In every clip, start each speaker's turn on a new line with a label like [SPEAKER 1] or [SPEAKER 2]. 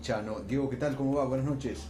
[SPEAKER 1] Chano. Diego, ¿qué tal? ¿Cómo va? Buenas noches.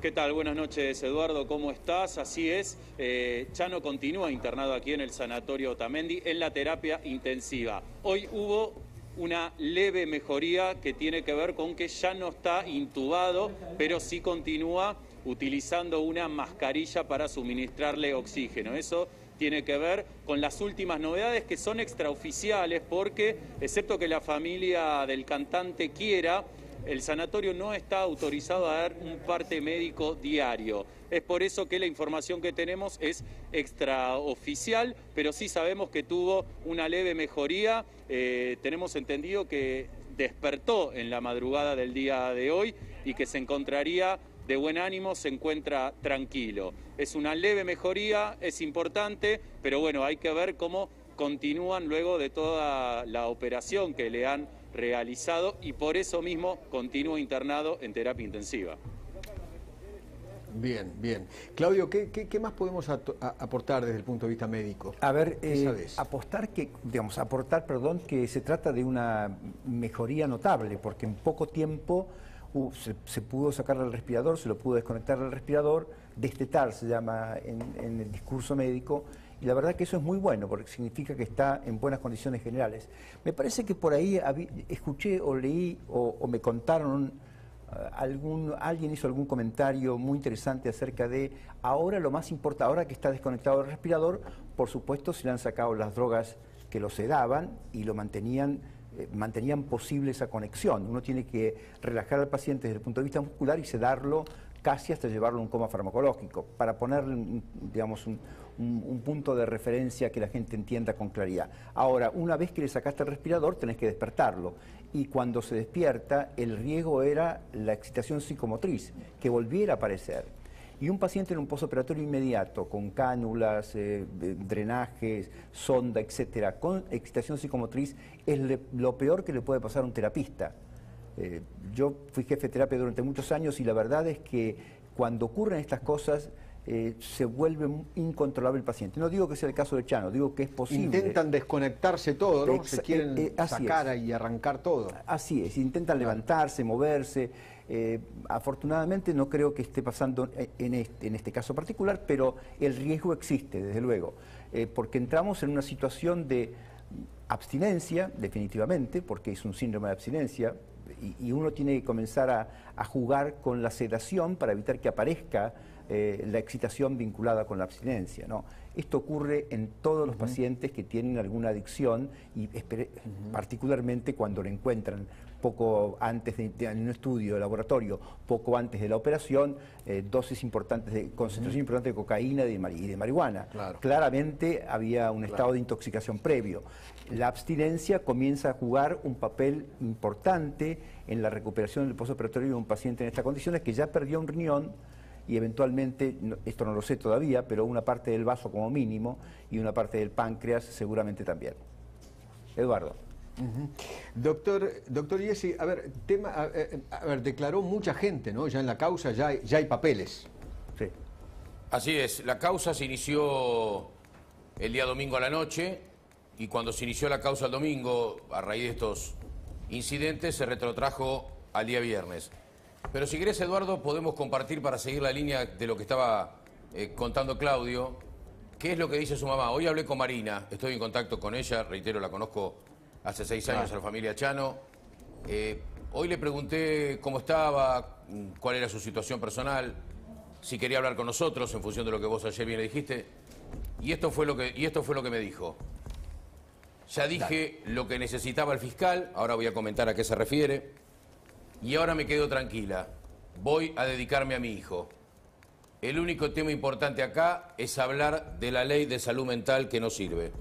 [SPEAKER 2] ¿Qué tal? Buenas noches, Eduardo. ¿Cómo estás? Así es. Eh, Chano continúa internado aquí en el Sanatorio Otamendi en la terapia intensiva. Hoy hubo una leve mejoría que tiene que ver con que ya no está intubado, pero sí continúa utilizando una mascarilla para suministrarle oxígeno. Eso tiene que ver con las últimas novedades que son extraoficiales porque, excepto que la familia del cantante quiera, el sanatorio no está autorizado a dar un parte médico diario. Es por eso que la información que tenemos es extraoficial, pero sí sabemos que tuvo una leve mejoría. Eh, tenemos entendido que despertó en la madrugada del día de hoy y que se encontraría de buen ánimo, se encuentra tranquilo. Es una leve mejoría, es importante, pero bueno, hay que ver cómo continúan luego de toda la operación que le han realizado y por eso mismo continúa internado en terapia intensiva.
[SPEAKER 1] Bien, bien. Claudio, ¿qué, más podemos aportar desde el punto de vista médico?
[SPEAKER 3] A ver, eh, apostar que, digamos, aportar, perdón, que se trata de una mejoría notable, porque en poco tiempo se, pudo sacar el respirador, se lo pudo desconectar del respirador, destetar se llama en el discurso médico, y la verdad que eso es muy bueno porque significa que está en buenas condiciones generales. Me parece que por ahí escuché o leí o, me contaron, eh, algún, alguien hizo algún comentario muy interesante acerca de ahora lo más importante, ahora que está desconectado el respirador, por supuesto se le han sacado las drogas que lo sedaban y lo mantenían eh, mantenían posible esa conexión. Uno tiene que relajar al paciente desde el punto de vista muscular y sedarlo casi hasta llevarlo a un coma farmacológico, para ponerle, digamos, un, punto de referencia que la gente entienda con claridad. Ahora, una vez que le sacaste el respirador, tenés que despertarlo. Y cuando se despierta, el riesgo era la excitación psicomotriz, que volviera a aparecer. Y un paciente en un posoperatorio inmediato, con cánulas, eh, drenajes, sonda, etcétera, con excitación psicomotriz, es lo peor que le puede pasar a un terapista. Eh, yo fui jefe de terapia durante muchos años y la verdad es que cuando ocurren estas cosas eh, se vuelve incontrolable el paciente. No digo que sea el caso de Chano, digo que es posible.
[SPEAKER 1] Intentan desconectarse todo, ¿no? se quieren eh, sacar y arrancar todo.
[SPEAKER 3] Así es, intentan levantarse, moverse. afortunadamente no creo que esté pasando en este, en este, caso particular, pero el riesgo existe, desde luego, porque entramos en una situación de abstinencia, definitivamente, porque es un síndrome de abstinencia, y, uno tiene que comenzar a, jugar con la sedación para evitar que aparezca eh, la excitación vinculada con la abstinencia. ¿no? Esto ocurre en todos los pacientes que tienen alguna adicción y particularmente cuando lo encuentran poco antes de, en un estudio de laboratorio, poco antes de la operación, eh, dosis importantes de concentración importante de cocaína y de, marihuana. Claramente había un estado de intoxicación previo. La abstinencia comienza a jugar un papel importante en la recuperación del postoperatorio de un paciente en estas condiciones que ya perdió un riñón y eventualmente, esto no lo sé todavía, pero una parte del vaso como mínimo y una parte del páncreas seguramente también. Eduardo.
[SPEAKER 1] Doctor, doctor Jesse, a ver, tema, a, ver, declaró mucha gente, ¿no? Ya en la causa ya hay, ya hay papeles.
[SPEAKER 4] Sí. Así es, la causa se inició el día domingo a la noche y cuando se inició la causa el domingo, a raíz de estos incidentes, se retrotrajo al día viernes. Pero si querés, Eduardo, podemos compartir para seguir la línea de lo que estaba eh, contando Claudio, qué es lo que dice su mamá. Hoy hablé con Marina, estoy en contacto con ella, reitero, la conozco hace seis años a la familia Chano. Eh, hoy le pregunté cómo estaba, cuál era su situación personal, si quería hablar con nosotros en función de lo que vos ayer bien le dijiste. Y esto fue lo que, y esto fue lo que me dijo. Ya dije lo que necesitaba el fiscal, ahora voy a comentar a qué se refiere. Y ahora me quedo tranquila. Voy a dedicarme a mi hijo. El único tema importante acá es hablar de la ley de salud mental que no sirve.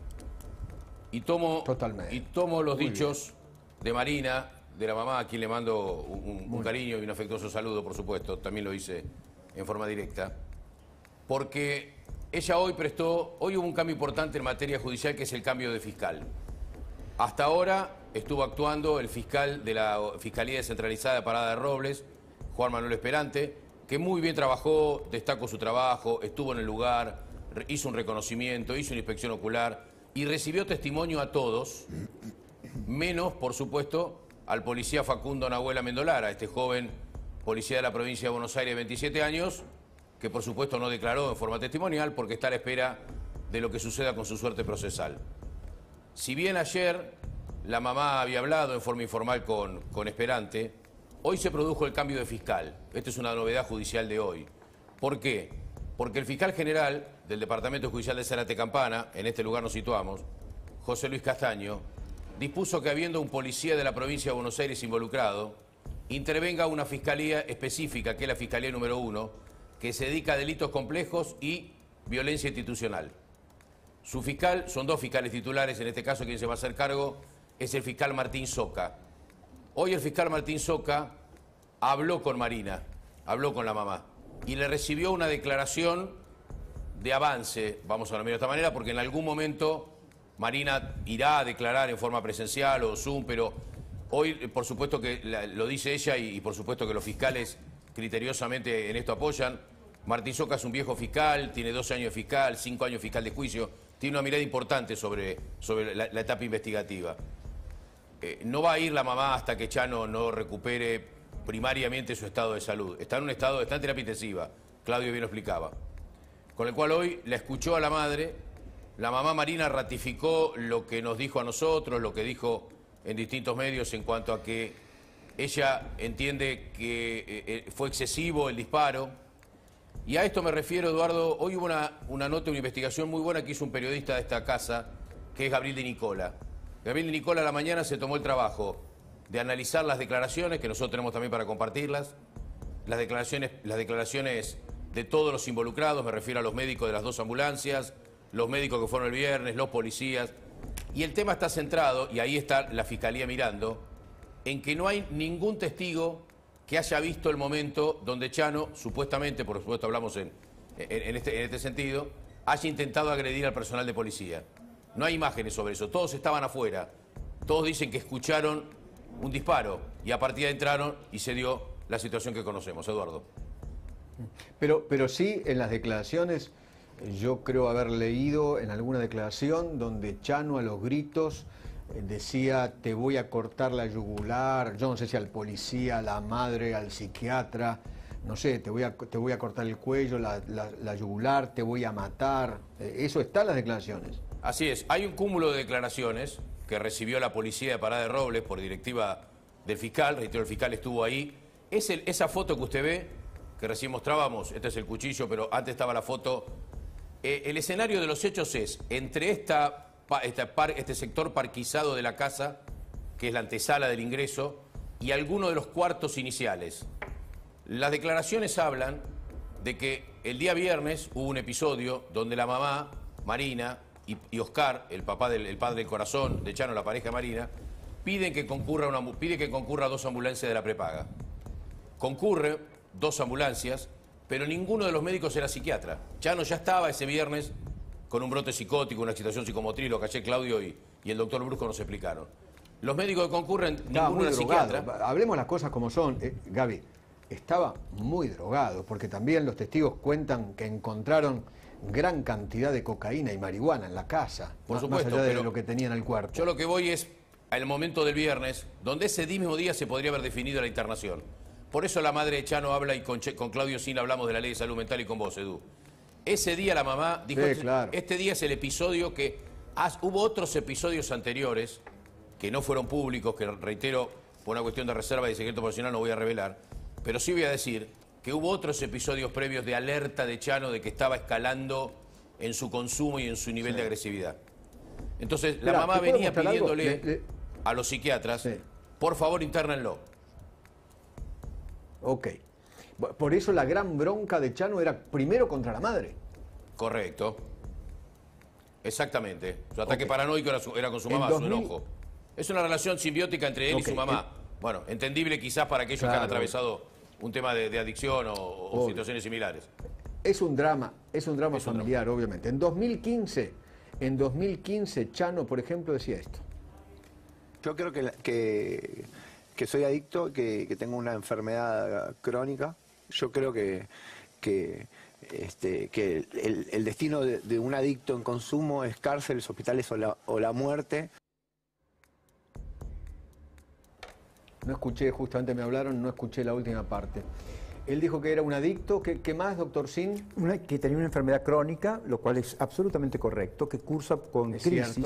[SPEAKER 4] Y tomo, Y tomo los dichos de Marina, de la mamá, a quien le mando un, cariño y un afectuoso saludo, por supuesto, también lo hice en forma directa, porque ella hoy prestó, hoy hubo un cambio importante en materia judicial que es el cambio de fiscal. Hasta ahora estuvo actuando el fiscal de la Fiscalía Descentralizada de Parada de Robles, Juan Manuel Esperante, que muy bien trabajó, destacó su trabajo, estuvo en el lugar, hizo un reconocimiento, hizo una inspección ocular y recibió testimonio a todos, menos, por supuesto, al policía Facundo Nahuela Mendolara, este joven policía de la provincia de Buenos Aires de 27 años, que por supuesto no declaró en forma testimonial porque está a la espera de lo que suceda con su suerte procesal. Si bien ayer la mamá había hablado en forma informal con, con Esperante, hoy se produjo el cambio de fiscal. Esta es una novedad judicial de hoy. ¿Por qué? Porque el fiscal general del Departamento Judicial de Zarate Campana, en este lugar nos situamos, José Luis Castaño, dispuso que habiendo un policía de la provincia de Buenos Aires involucrado, intervenga una fiscalía específica, que es la Fiscalía número uno, que se dedica a delitos complejos y violencia institucional. Su fiscal, son dos fiscales titulares, en este caso quien se va a hacer cargo es el fiscal Martín Soca. Hoy el fiscal Martín Soca habló con Marina, habló con la mamá, y le recibió una declaración de avance, vamos a verlo de esta manera, porque en algún momento Marina irá a declarar en forma presencial o Zoom, pero hoy por supuesto que lo dice ella y, por supuesto que los fiscales criteriosamente en esto apoyan. Martín Soca es un viejo fiscal, tiene 12 años de fiscal, 5 años fiscal de juicio, tiene una mirada importante sobre, sobre la, etapa investigativa. Eh, no va a ir la mamá hasta que Chano no recupere primariamente su estado de salud. Está en un estado, está en terapia intensiva, Claudio bien lo explicaba. Con el cual hoy la escuchó a la madre, la mamá Marina ratificó lo que nos dijo a nosotros, lo que dijo en distintos medios en cuanto a que ella entiende que eh, eh, fue excesivo el disparo. Y a esto me refiero, Eduardo. Hoy hubo una, una nota, una investigación muy buena que hizo un periodista de esta casa, que es Gabriel de Nicola. Gabriel de Nicola a la mañana se tomó el trabajo de analizar las declaraciones, que nosotros tenemos también para compartirlas, las declaraciones, las declaraciones de todos los involucrados, me refiero a los médicos de las dos ambulancias, los médicos que fueron el viernes, los policías. Y el tema está centrado, y ahí está la Fiscalía mirando, en que no hay ningún testigo que haya visto el momento donde Chano, supuestamente, por supuesto hablamos en, este, en, este, sentido, haya intentado agredir al personal de policía. No hay imágenes sobre eso, todos estaban afuera, todos dicen que escucharon un disparo y a partir de entraron y se dio la situación que conocemos. Eduardo.
[SPEAKER 1] Pero, pero sí, en las declaraciones, yo creo haber leído en alguna declaración donde Chano a los gritos eh, decía te voy a cortar la yugular, yo no sé si al policía, a la madre, al psiquiatra, no sé, te voy a, te voy a cortar el cuello, la, yugular, te voy a matar. Eh, eso está en las declaraciones.
[SPEAKER 4] Así es, hay un cúmulo de declaraciones que recibió la policía de Parada de Robles por directiva del fiscal, reitero, el fiscal estuvo ahí. Es esa foto que usted ve, que recién mostrábamos, este es el cuchillo, pero antes estaba la foto. Eh, el escenario de los hechos es entre este, este, sector parquizado de la casa, que es la antesala del ingreso, y alguno de los cuartos iniciales. Las declaraciones hablan de que el día viernes hubo un episodio donde la mamá, Marina, y, Oscar, el papá del padre del corazón de Chano, la pareja Marina, piden que concurra una, pide que concurra dos ambulancias de la prepaga. Concurre dos ambulancias, pero ninguno de los médicos era psiquiatra. Chano ya estaba ese viernes con un brote psicótico, una excitación psicomotriz, lo que ayer Claudio y, el doctor Brusco nos explicaron. Los médicos que concurren, ninguno era psiquiatra.
[SPEAKER 1] Hablemos las cosas como son. Eh, Gaby, estaba muy drogado, porque también los testigos cuentan que encontraron gran cantidad de cocaína y marihuana en la casa,
[SPEAKER 4] por supuesto,
[SPEAKER 1] más allá de lo que tenía en el cuarto.
[SPEAKER 4] Yo lo que voy es al momento del viernes, donde ese mismo día se podría haber definido la internación. Por eso la madre de Chano habla y con, con Claudio Sin hablamos de la ley de salud mental y con vos, Edu. Ese día la mamá dijo, este día es el episodio que... hubo otros episodios anteriores que no fueron públicos, que reitero, por una cuestión de reserva y de secreto profesional no voy a revelar, pero sí voy a decir que hubo otros episodios previos de alerta de Chano de que estaba escalando en su consumo y en su nivel de agresividad. Entonces, la mamá venía pidiéndole a los psiquiatras, por favor, internenlo.
[SPEAKER 1] Ok. Por eso la gran bronca de Chano era primero contra la madre.
[SPEAKER 4] Correcto. Exactamente. Su ataque paranoico era, con su mamá, su enojo. Es una relación simbiótica entre él y su mamá. Bueno, entendible quizás para aquellos que han atravesado un tema de, adicción o, situaciones similares.
[SPEAKER 1] Es un drama, es un drama familiar, obviamente. En 2015, en 2015, Chano, por ejemplo, decía esto.
[SPEAKER 5] Yo creo que, que, soy adicto, que, tengo una enfermedad crónica yo creo que, que, este, que el, destino de, un adicto en consumo es cárceles, hospitales o la, o la muerte.
[SPEAKER 1] No escuché, justamente me hablaron, no escuché la última parte. Él dijo que era un adicto. ¿Qué, más, doctor Sin?
[SPEAKER 3] que tenía una enfermedad crónica, lo cual es absolutamente correcto, que cursa con crisis,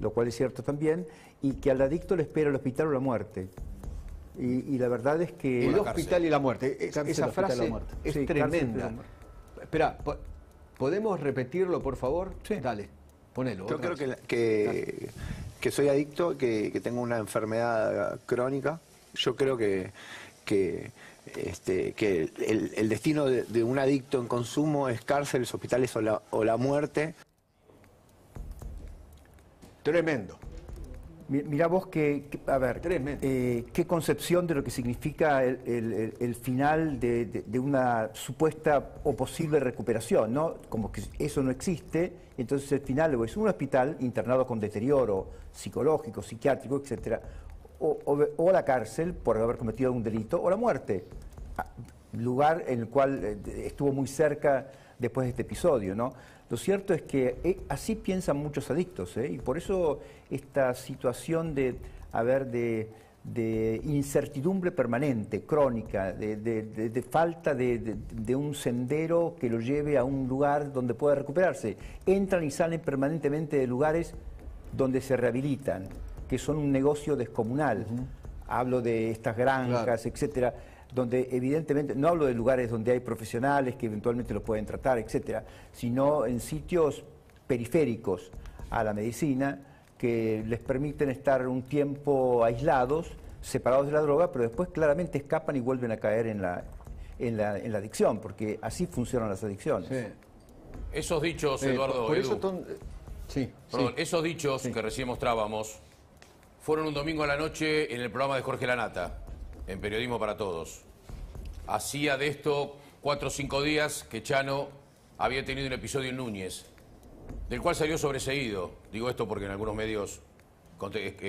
[SPEAKER 3] lo cual es cierto también, y que al adicto le espera el hospital o la muerte. Y, la verdad es que...
[SPEAKER 1] El hospital y la muerte. esa frase es tremenda. Espera, ¿podemos repetirlo, por favor?
[SPEAKER 3] Sí.
[SPEAKER 1] Dale, ponelo.
[SPEAKER 5] Yo creo que, que, soy adicto, que, que tengo una enfermedad crónica. Yo creo que que, este, que el, destino de, un adicto en consumo es cárceles, hospitales o la, o la muerte.
[SPEAKER 1] Tremendo.
[SPEAKER 3] Mira vos que, a ver, eh, qué concepción de lo que significa el, final de, una supuesta o posible recuperación, ¿no? Como que eso no existe, entonces el final o es un hospital internado con deterioro psicológico, psiquiátrico, etcétera, o, la cárcel por haber cometido un delito o la muerte, lugar en el cual eh, estuvo muy cerca después de este episodio. ¿no? Lo cierto es que eh, así piensan muchos adictos ¿eh? y por eso esta situación de, de, incertidumbre permanente, crónica, de, falta de, un sendero que lo lleve a un lugar donde pueda recuperarse. Entran y salen permanentemente de lugares donde se rehabilitan que son un negocio descomunal. Hablo de estas granjas, etcétera, donde evidentemente, no hablo de lugares donde hay profesionales que eventualmente los pueden tratar, etcétera, sino en sitios periféricos a la medicina que les permiten estar un tiempo aislados, separados de la droga, pero después claramente escapan y vuelven a caer en la, en la, en la adicción, porque así funcionan las adicciones.
[SPEAKER 4] Esos dichos, Eduardo,
[SPEAKER 1] sí,
[SPEAKER 4] esos dichos que recién mostrábamos fueron un domingo a la noche en el programa de Jorge Lanata, en Periodismo para Todos. Hacía de esto cuatro o cinco días que Chano había tenido un episodio en Núñez, del cual salió sobreseído. Digo esto porque en algunos medios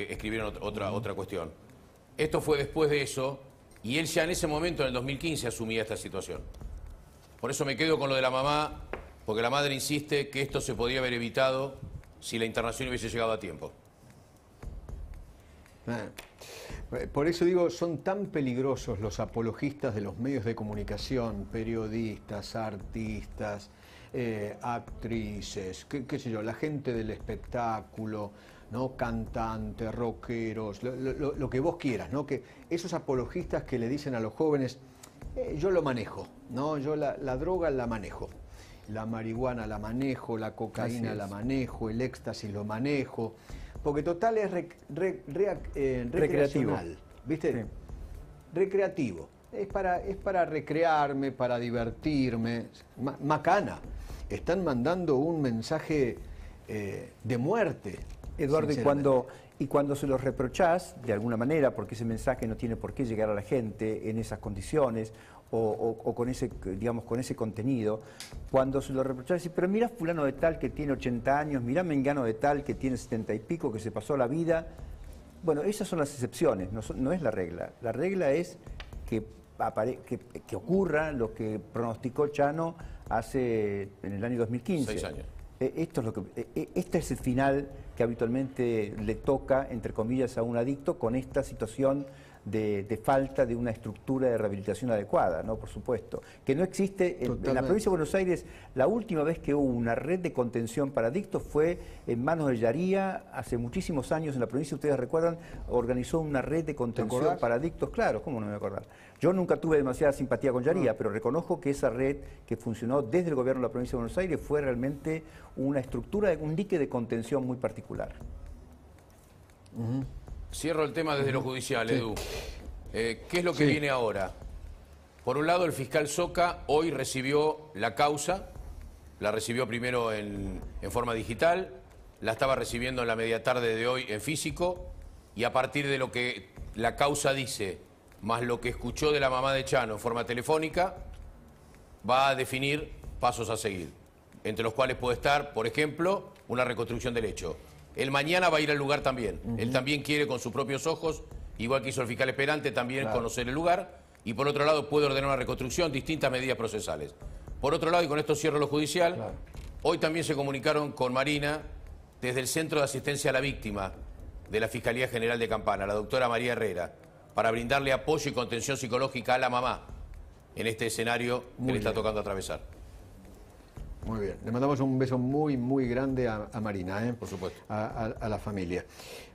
[SPEAKER 4] escribieron otra, otra cuestión. Esto fue después de eso y él ya en ese momento, en el 2015, asumía esta situación. Por eso me quedo con lo de la mamá, porque la madre insiste que esto se podía haber evitado si la internación hubiese llegado a tiempo.
[SPEAKER 1] Eh, por eso digo, son tan peligrosos los apologistas de los medios de comunicación, periodistas, artistas, eh, actrices, qué, sé yo, la gente del espectáculo, ¿no? cantantes, rockeros, lo, que vos quieras, ¿no? que esos apologistas que le dicen a los jóvenes, eh, yo lo manejo, ¿no? yo la, droga la manejo, la marihuana la manejo, la cocaína la manejo, el éxtasis lo manejo. Porque total es eh, recreacional, ¿viste? Recreativo. Es para, es para recrearme, para divertirme. macana. Están mandando un mensaje eh, de muerte.
[SPEAKER 3] Eduardo, y cuando, y cuando se los reprochás, de alguna manera, porque ese mensaje no tiene por qué llegar a la gente en esas condiciones, o, con ese, digamos, con ese contenido, cuando se lo reprochaba, decir, pero mira fulano de tal que tiene 80 años, mira mengano de tal que tiene 70 y pico, que se pasó la vida. Bueno, esas son las excepciones, no, es la regla. La regla es que, que, ocurra lo que pronosticó Chano hace en el año 2015.
[SPEAKER 4] Seis años.
[SPEAKER 3] E, esto es lo que, e, e, este es el final que habitualmente le toca, entre comillas, a un adicto con esta situación de, falta de una estructura de rehabilitación adecuada, ¿no? Por supuesto. Que no existe, en, la provincia de Buenos Aires, la última vez que hubo una red de contención para adictos fue en manos de Yaría, hace muchísimos años en la provincia, ustedes recuerdan, organizó una red de contención para adictos, claro, ¿cómo no me acordar? Yo nunca tuve demasiada simpatía con Yaría, pero reconozco que esa red que funcionó desde el gobierno de la provincia de Buenos Aires fue realmente una estructura, un dique de contención muy particular.
[SPEAKER 4] Cierro el tema desde lo judicial, Edu. Eh, ¿Qué es lo que viene ahora? Por un lado, el fiscal Soca hoy recibió la causa, la recibió primero en, forma digital, la estaba recibiendo en la media tarde de hoy en físico, y a partir de lo que la causa dice, más lo que escuchó de la mamá de Chano en forma telefónica, va a definir pasos a seguir, entre los cuales puede estar, por ejemplo, una reconstrucción del hecho. Él mañana va a ir al lugar también. Él también quiere con sus propios ojos, igual que hizo el fiscal esperante, también conocer el lugar. Y por otro lado puede ordenar una reconstrucción, distintas medidas procesales. Por otro lado, y con esto cierro lo judicial, hoy también se comunicaron con Marina desde el Centro de Asistencia a la Víctima de la Fiscalía General de Campana, la doctora María Herrera, para brindarle apoyo y contención psicológica a la mamá en este escenario que le está tocando atravesar.
[SPEAKER 1] Muy bien. Le mandamos un beso muy, muy grande a, a Marina, ¿eh?
[SPEAKER 4] Por supuesto.
[SPEAKER 1] A, a- a la familia.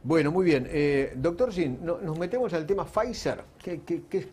[SPEAKER 1] Bueno, muy bien. Eh, doctor Sin, no- nos metemos al tema Pfizer. ¿Qué, qué- qué-